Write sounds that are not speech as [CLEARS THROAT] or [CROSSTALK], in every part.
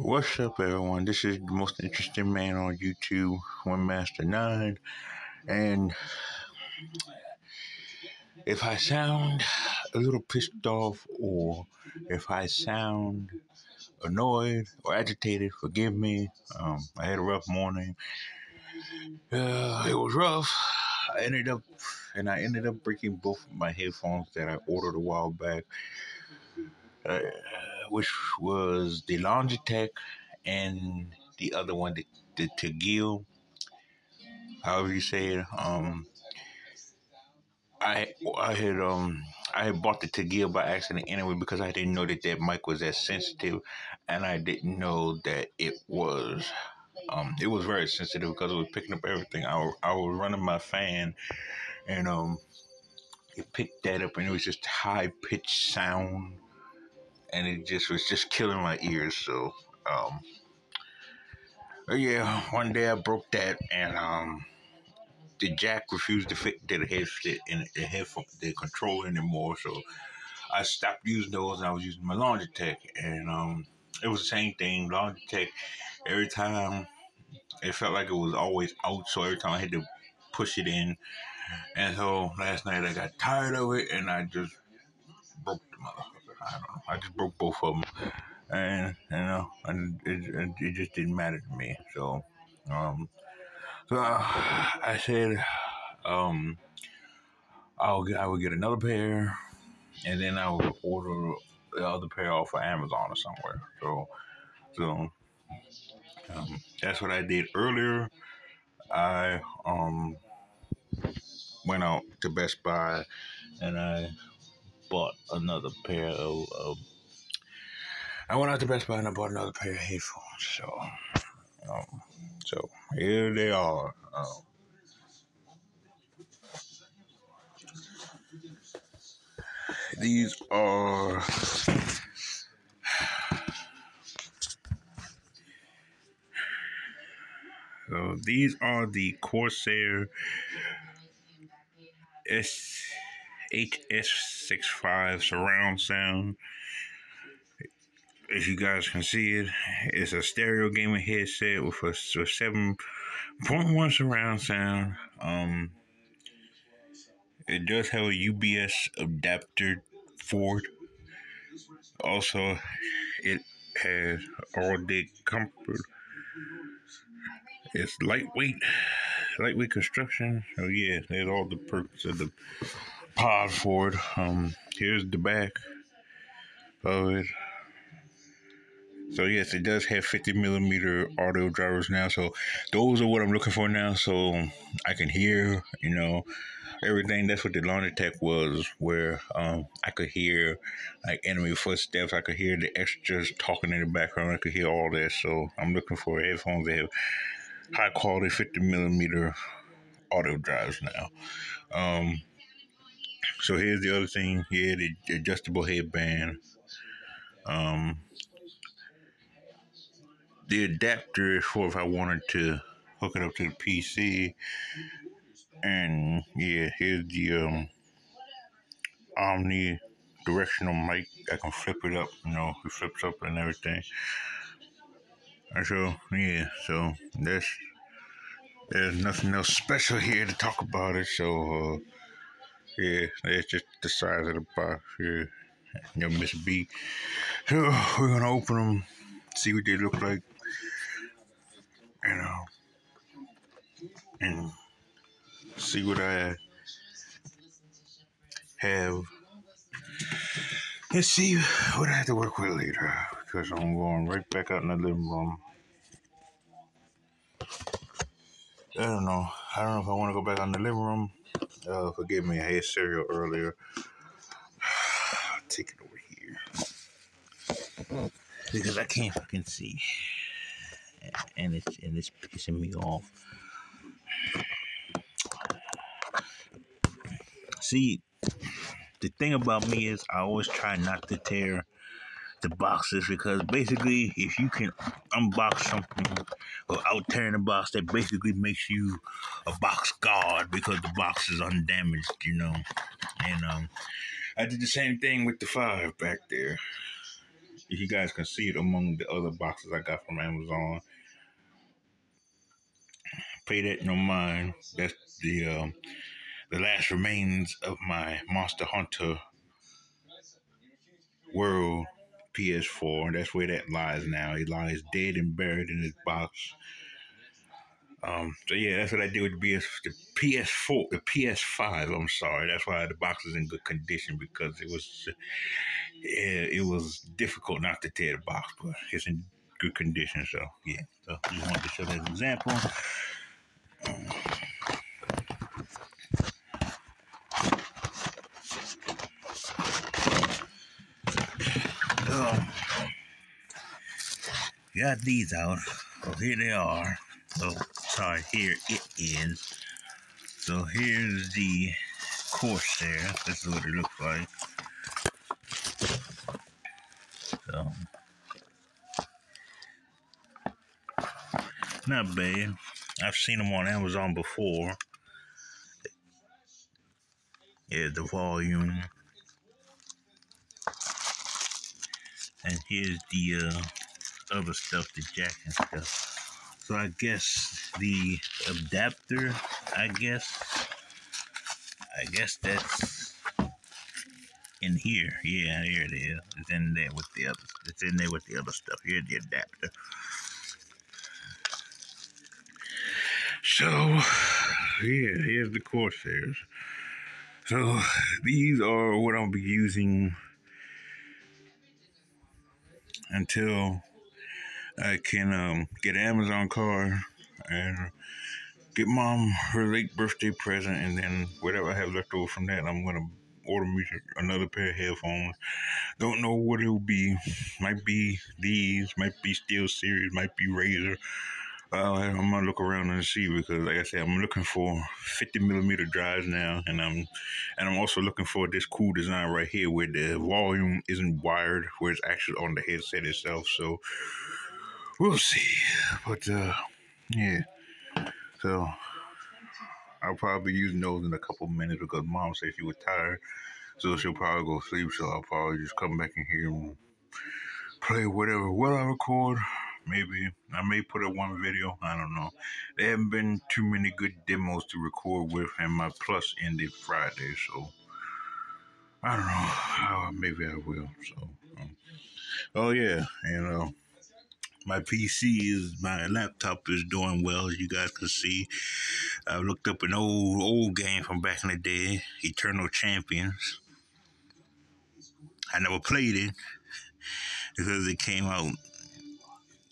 What's up, everyone? This is the most interesting man on YouTube, Wind Master Nine, and if I sound a little pissed off or if I sound annoyed or agitated, forgive me. Um, I had a rough morning. Uh, it was rough. I ended up, and I ended up breaking both of my headphones that I ordered a while back. Uh, which was the Logitech and the other one, the, the Tagil, however you say it. Um, I I had um I had bought the Tagil by accident anyway because I didn't know that that mic was that sensitive, and I didn't know that it was. Um, it was very sensitive because it was picking up everything. I, I was running my fan, and um, it picked that up, and it was just high pitched sound and it just was just killing my ears. So, um, yeah, one day I broke that, and um, the jack refused to fit to the headset and the headphone, the controller anymore. So I stopped using those, and I was using my Logitech, and um, it was the same thing. Logitech, every time it felt like it was always out, so every time I had to push it in. And so last night I got tired of it, and I just broke the motherfucker. I don't know. I just broke both of them, and you know, and it, it just didn't matter to me. So, um, so uh, I said, um, I'll get, I would get another pair, and then I would order the other pair off of Amazon or somewhere. So, so um, that's what I did earlier. I um went out to Best Buy and I bought another pair of. of I went out to Best Buy and I bought another pair of headphones. So, um, so here they are. Um, these are. [SIGHS] So these are the Corsair S HS65 surround sound. As you guys can see it, it's a stereo gaming headset with a, a 7.1 surround sound. Um, it does have a UBS adapter for it. Also, it has all day comfort. It's lightweight, lightweight construction. Oh yeah, there's all the perks of the pod for it. Um, here's the back of it. So yes, it does have 50 millimeter audio drivers now. So those are what I'm looking for now. So I can hear, you know, everything. That's what the Logitech was, where um, I could hear like enemy footsteps. I could hear the extras talking in the background. I could hear all that. So I'm looking for headphones that have high quality 50 millimeter audio drives now. Um, so here's the other thing. Here, the adjustable headband. Um, the adapter for if I wanted to hook it up to the PC. And yeah, here's the um, Omni directional mic. I can flip it up, you know, it flips up and everything. And so yeah, so there's there's nothing else special here to talk about it. So uh, yeah, it's just the size of the box. You know, Miss B. So we're gonna open them, see what they look like, you know, and see what I have. Let's see what I have to work with later because I'm going right back out in the living room. I don't know. I don't know if I want to go back in the living room uh, forgive me, I had cereal earlier. [SIGHS] Take it over here because I can't fucking see, and it's and it's pissing me off. See, the thing about me is I always try not to tear the boxes because basically, if you can unbox something without tearing the box, that basically makes you a box god because the box is undamaged, you know. And um, I did the same thing with the five back there. if you guys can see it among the other boxes I got from Amazon. Pay that no mind. That's the um, the last remains of my Monster Hunter World PS4. and That's where that lies now. It lies dead and buried in this box. Um, so yeah, that's what I did with the, PS, the PS4, the PS5. I'm sorry, that's why the box is in good condition because it was, it, it was difficult not to tear the box, but it's in good condition. So yeah, so just wanted to show that example. Um, got these out. So here they are. So sorry, here it is. So here's the Corsair. This is what it looks like. So not bad. I've seen them on Amazon before. Yeah, the volume. And here's the uh, other stuff, the jack and stuff. So I guess the adapter, I guess, I guess that's in here. Yeah, here it is. It's in there with the other. It's in there with the other stuff. Here's the adapter. So, yeah, here's the Corsairs. So these are what I'll be using until I can um, get an Amazon card and get mom her late birthday present, and then whatever I have left over from that, I'm gonna order me another pair of headphones. Don't know what it will be. Might be these, might be SteelSeries, might be Razer. Uh, I'm gonna look around and see because, like I said, I'm looking for 50 millimeter drives now, and I'm and I'm also looking for this cool design right here where the volume isn't wired, where it's actually on the headset itself. So we'll see. But uh, yeah, so I'll probably using those in a couple minutes because mom said she was tired, so she'll probably go sleep. So I'll probably just come back in here and play whatever. Will I record? Maybe I may put up one video. I don't know. There haven't been too many good demos to record with, and my plus ended Friday, so I don't know. Uh, [SIGHS] maybe I will. So, um, oh yeah, you know my PC is my laptop is doing well as you guys can see. I looked up an old old game from back in the day, Eternal Champions. I never played it because it came out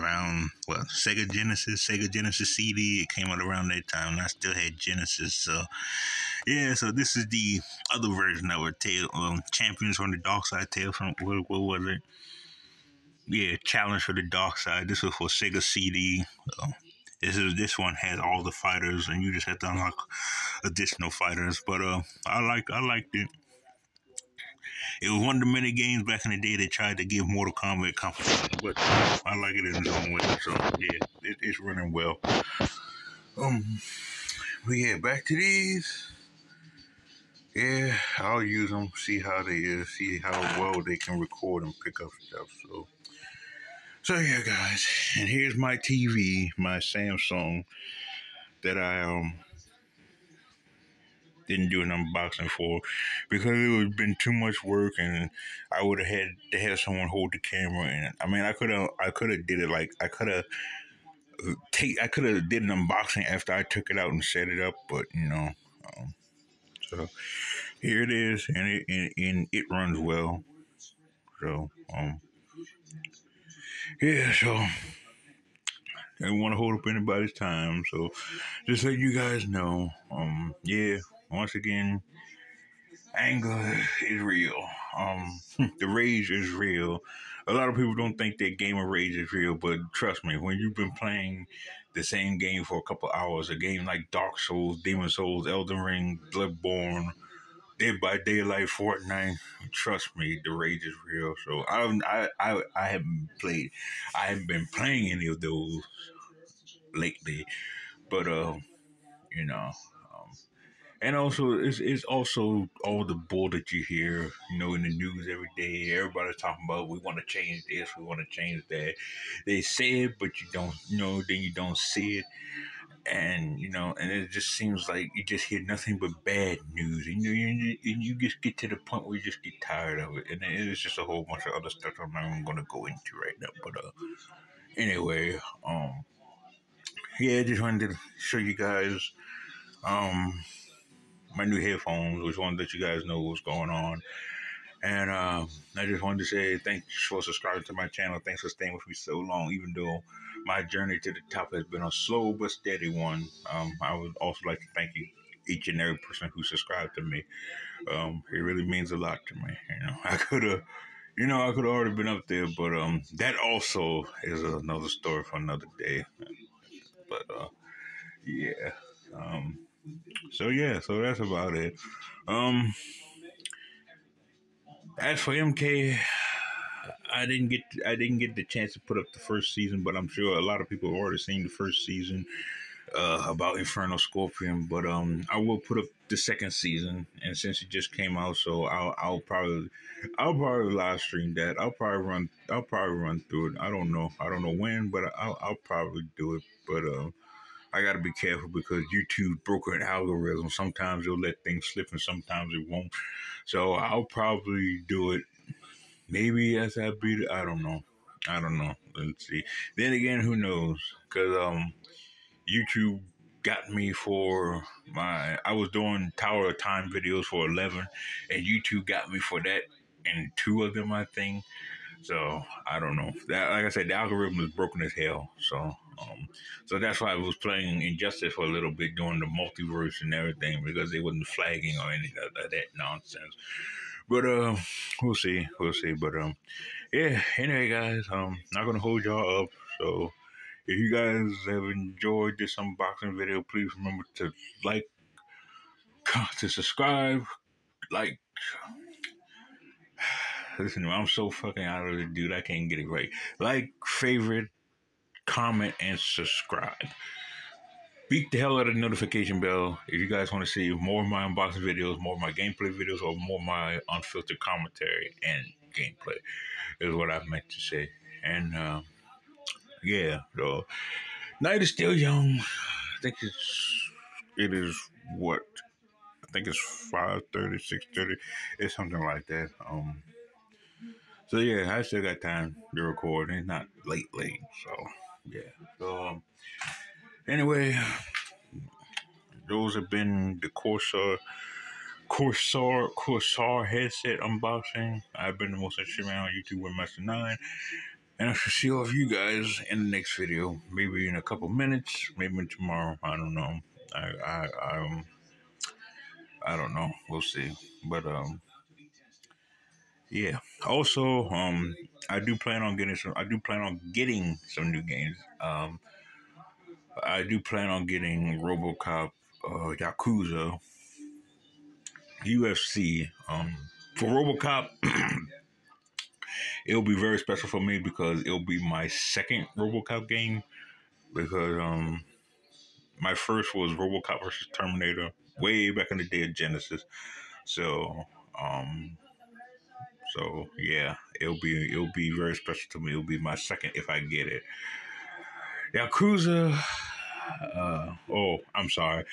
around what Sega Genesis, Sega Genesis CD. It came out around that time, and I still had Genesis. So yeah, so this is the other version of it. Tale um, Champions from the Dark Side. Tale from what, what was it? Yeah, challenge for the dark side. This was for Sega CD. So this is this one has all the fighters, and you just have to unlock additional fighters. But uh, I like I liked it. It was one of the many games back in the day that tried to give Mortal Kombat competition, but I like it in its own way. So yeah, it, it's running well. Um, but yeah, back to these. Yeah, I'll use them, see how they is, see how well they can record and pick up stuff. So so yeah, guys, and here's my TV, my Samsung that I um didn't do an unboxing for because it would have been too much work and I would have had to have someone hold the camera and I mean I could have I could have did it like I could have take I could have did an unboxing after I took it out and set it up but you know um, so here it is and it and, and it runs well so um yeah, so I don't want to hold up anybody's time. So just let you guys know, um, yeah, once again, anger is real. Um, [LAUGHS] the rage is real. A lot of people don't think that game of rage is real, but trust me, when you've been playing the same game for a couple hours, a game like Dark Souls, Demon Souls, Elden Ring, Bloodborne, Dead by Daylight, Fortnite. Trust me, the rage is real. So I I I, I haven't played, I haven't been playing any of those lately, but uh, you know, and also it's, it's also all the bull that you hear you know in the news every day. Everybody's talking about we want to change this we want to change that. They say it but you don't you know then you don't see it. And you know and it just seems like you just hear nothing but bad news. And you, you, and you just get to the point where you just get tired of it. And it's just a whole bunch of other stuff i'm not even going to go into right now but uh anyway um yeah, I just wanted to show you guys um my new headphones. Just wanted to let you guys know what's going on. And uh, I just wanted to say thanks for subscribing to my channel. Thanks for staying with me so long, even though my journey to the top has been a slow but steady one. Um, I would also like to thank you, each and every person who subscribed to me. Um, it really means a lot to me. You know, [LAUGHS] I could have, you know, I could have already been up there, but um, that also is another story for another day. But uh, yeah. Um, so yeah, so that's about it. Um, as for MK, I didn't get I didn't get the chance to put up the first season, but I'm sure a lot of people have already seen the first season uh, about Inferno Scorpion. But um, I will put up the second season, and since it just came out, so I'll I'll probably I'll probably live stream that. I'll probably run I'll probably run through it. I don't know I don't know when, but I'll I'll probably do it. But um. Uh, I got to be careful because YouTube broken algorithm. Sometimes you'll let things slip and sometimes it won't. So I'll probably do it maybe as I beat it. I don't know. I don't know. Let's see. Then again, who knows? Because um, YouTube got me for my. I was doing Tower of Time videos for eleven, and YouTube got me for that and two of them, I think. So I don't know. That like I said, the algorithm is broken as hell. So um, so that's why I was playing Injustice for a little bit, doing the multiverse and everything, because they wasn't flagging or any of that nonsense. But uh, we'll see, we'll see. But um, yeah. Anyway, guys, um, not gonna hold y'all up. So if you guys have enjoyed this unboxing video, please remember to like, to subscribe, like. [LAUGHS] Listen, to me. I'm so fucking out of it, dude. I can't get it right. Like, favorite, comment, and subscribe. Beat the hell out of the notification bell if you guys want to see more of my unboxing videos, more of my gameplay videos, or more of my unfiltered commentary and gameplay, is what I meant to say. And uh, yeah, so night is still young. I think it's it is what I think it's 5.30, 6.30. It's something like that. Um, so yeah, I still got time to record. It's not late, late. So yeah. So um, anyway, those have been the Corsair, Corsair, Corsair headset unboxing. I've been the most interesting man on YouTube with Master Nine, and I shall see all of you guys in the next video. Maybe in a couple minutes, maybe tomorrow. I don't know. I I I um I don't know. We'll see. But um yeah. Also, um, I do plan on getting some. I do plan on getting some new games. Um, I do plan on getting RoboCop, uh, Yakuza, UFC. Um, for RoboCop, [CLEARS THROAT] it'll be very special for me because it'll be my second RoboCop game. Because um, my first was RoboCop versus Terminator way back in the day of Genesis. So um so yeah, it'll be it'll be very special to me. It'll be my second if I get it. Yakuza. Uh, oh, I'm sorry.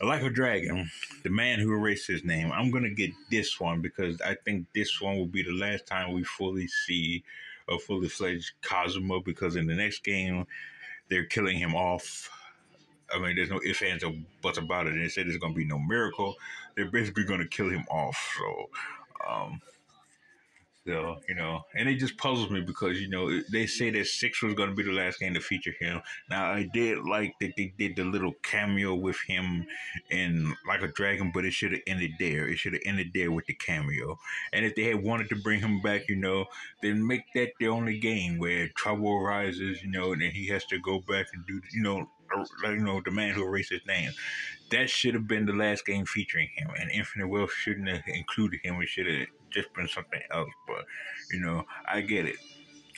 Like a Dragon, the man who erased his name. I'm gonna get this one because I think this one will be the last time we fully see a fully fledged Kazuma. Because in the next game, they're killing him off. I mean, there's no ifs, ands, or buts about it. They said there's gonna be no miracle. They're basically gonna kill him off. So, um, you know, and it just puzzles me because you know they say that six was going to be the last game to feature him. Now I did like that they did the little cameo with him in like a dragon, but it should have ended there. It should have ended there with the cameo. And if they had wanted to bring him back, you know, then make that the only game where trouble arises, you know, and then he has to go back and do, you know, you know, the man who erased his name. That should have been the last game featuring him, and Infinite Wealth shouldn't have included him. It should have just been something else. But you know, I get it.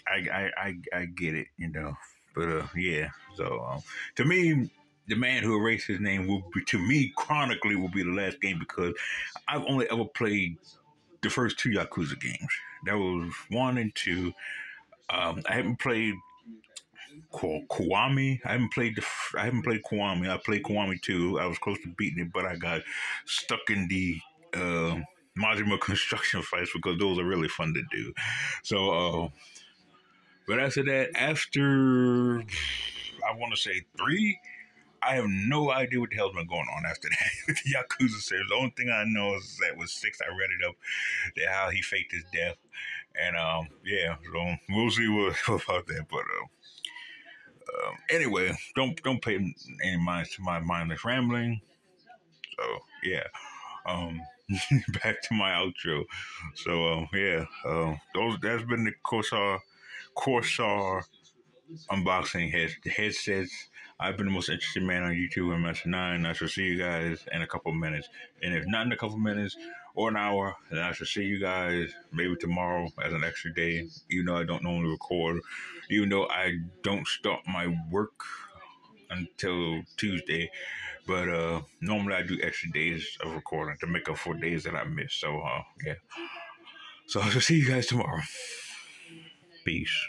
I I I, I get it. You know, but uh, yeah. So um, to me, the man who erased his name will be to me chronically will be the last game because I've only ever played the first two Yakuza games. That was one and two. Um, I haven't played Kiwami. I haven't played the. I haven't played Kiwami. I played Kiwami two. I was close to beating it, but I got stuck in the uh, Majima [LAUGHS] construction fights because those are really fun to do. So, uh, but after that, after I want to say three, I have no idea what the hell's been going on after that. [LAUGHS] the Yakuza series. The only thing I know is that with six, I read it up that how he faked his death, and um, yeah, so we'll see what [LAUGHS] about that. But uh, um, anyway, don't don't pay any mind to my mindless rambling. So yeah, um, [LAUGHS] back to my outro. So um, yeah, uh, those that's been the Corsair Corsair unboxing head, headsets. I've been the most interested man on YouTube in Master 9. I shall see you guys in a couple minutes. And if not in a couple minutes or an hour, then I shall see you guys maybe tomorrow as an extra day. You know, I don't normally record, even though I don't start my work until Tuesday. But uh, normally I do extra days of recording to make up for days that I miss. So, uh, yeah. So I'll see you guys tomorrow. Peace.